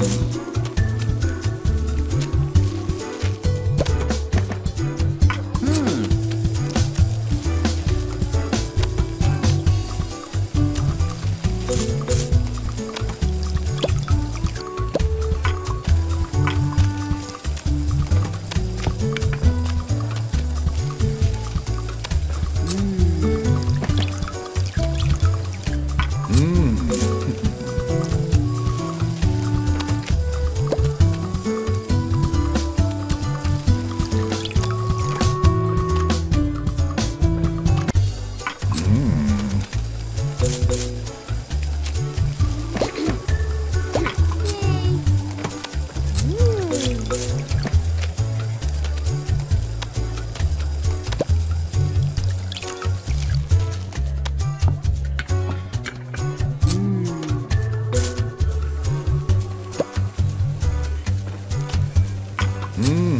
음.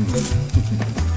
ちょっと待って。